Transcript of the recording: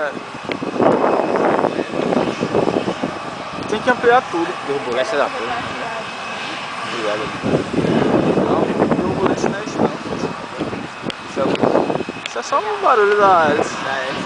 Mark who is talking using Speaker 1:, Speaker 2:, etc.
Speaker 1: É. Tem que ampliar tudo.
Speaker 2: Derrubou essa é da porra.
Speaker 1: Não, turbulência não é isso não. Isso é, isso é só um barulho da hélice.
Speaker 2: Da hélice.